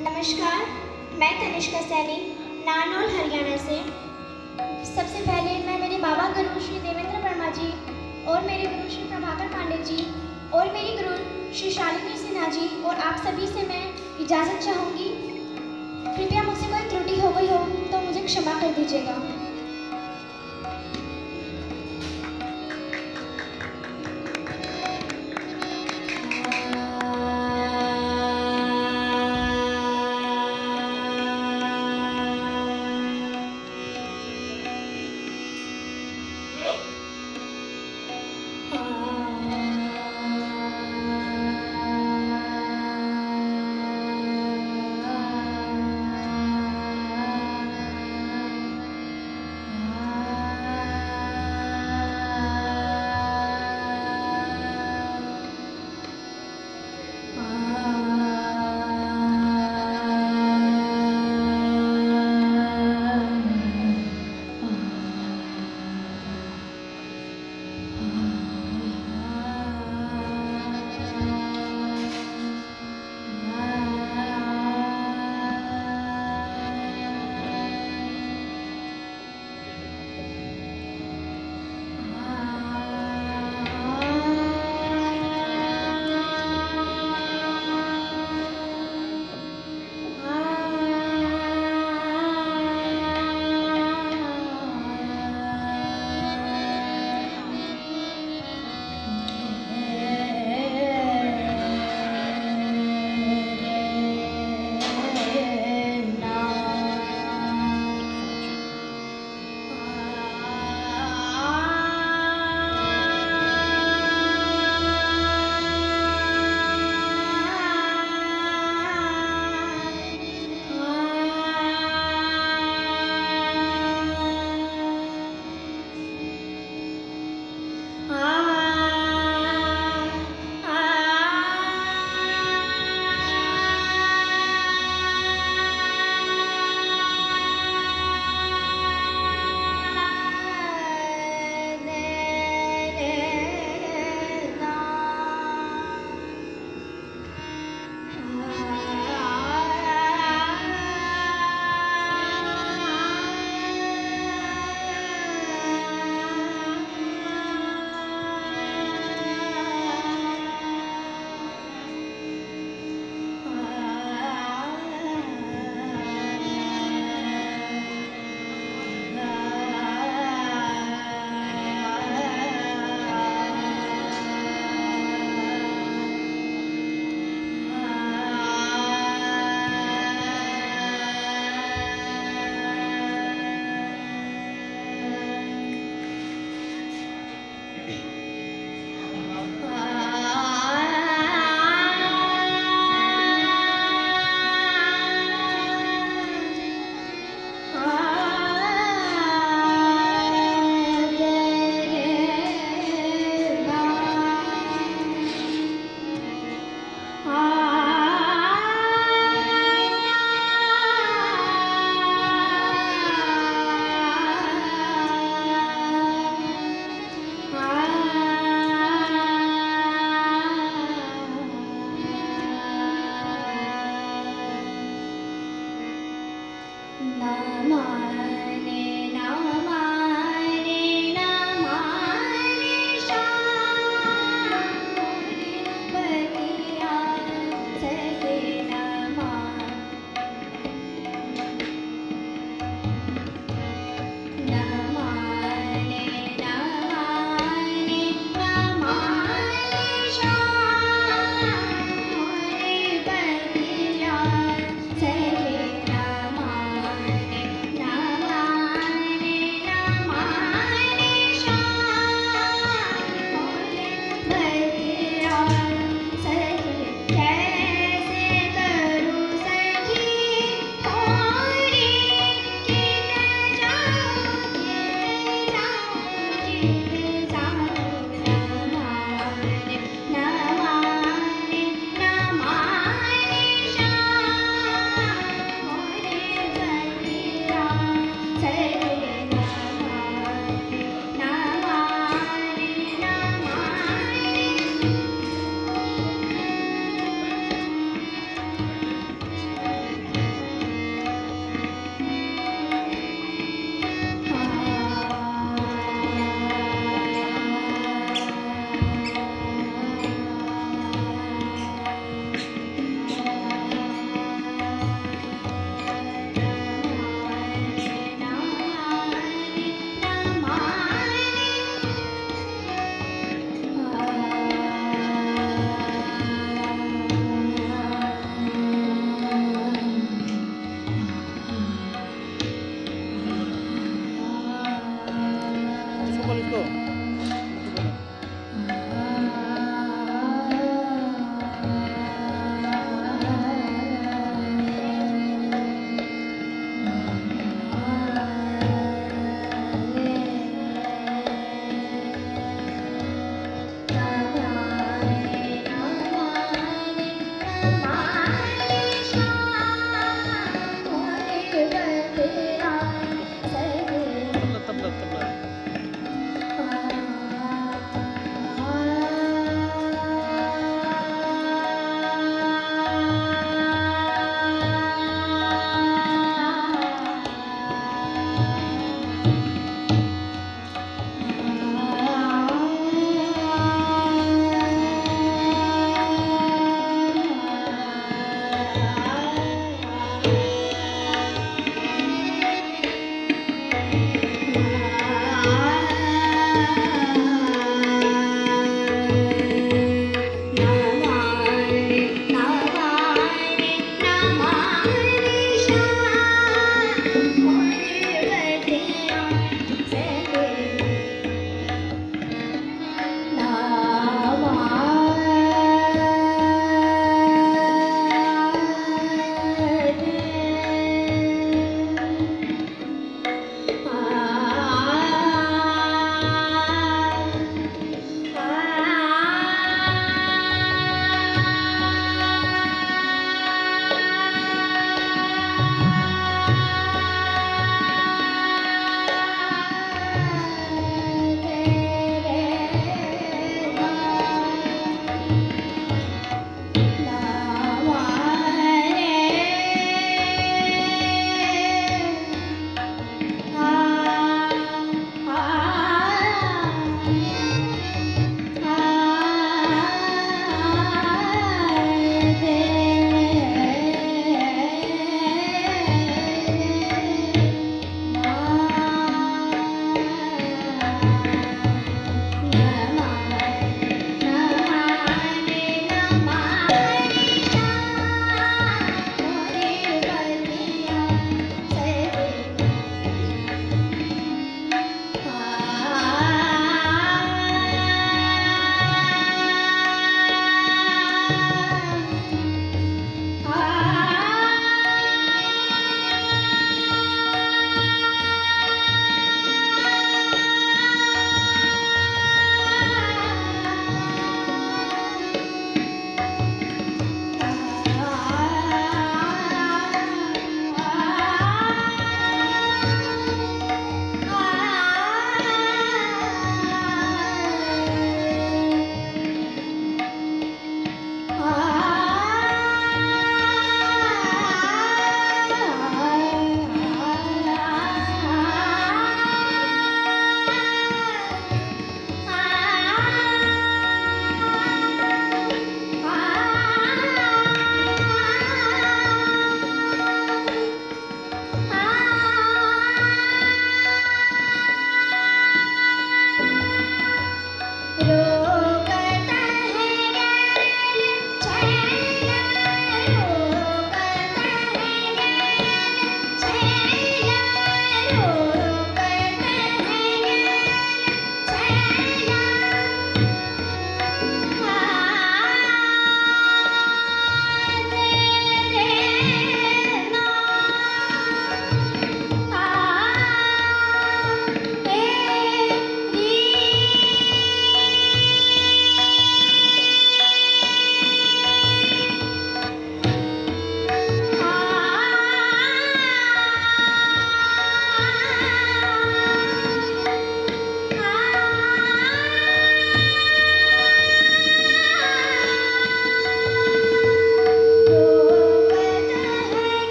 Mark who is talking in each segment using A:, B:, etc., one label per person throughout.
A: नमस्कार, मैं तनिष्का सैनी, नानौल, हरियाणा से। सबसे पहले मैं मेरे बाबा गुरु श्री देवेंद्र वर्मा जी और मेरे गुरु श्री प्रभाकर पांडे जी और मेरी गुरु श्री शालिनी सिन्हा जी और आप सभी से मैं इजाज़त चाहूँगी। कृपया मुझसे कोई त्रुटि हो गई हो तो मुझे क्षमा कर दीजिएगा।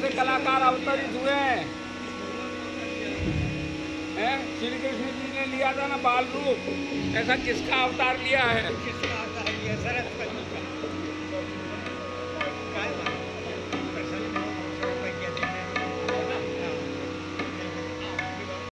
B: से कलाकार अवतरित हुए हैं। हैं? श्री कृष्ण जी ने लिया था ना बाल रूप। ऐसा किसका अवतार लिया है?